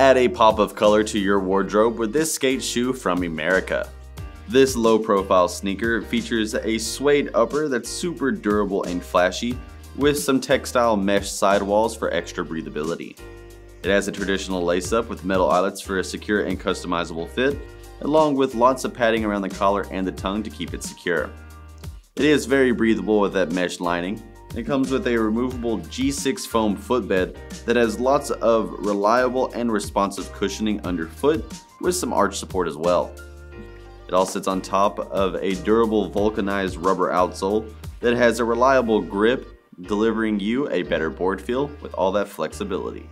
Add a pop of color to your wardrobe with this skate shoe from Emerica. This low profile sneaker features a suede upper that's super durable and flashy with some textile mesh sidewalls for extra breathability. It has a traditional lace up with metal eyelets for a secure and customizable fit, along with lots of padding around the collar and the tongue to keep it secure. It is very breathable with that mesh lining. It comes with a removable G6 foam footbed that has lots of reliable and responsive cushioning underfoot with some arch support as well. It all sits on top of a durable vulcanized rubber outsole that has a reliable grip, delivering you a better board feel with all that flexibility.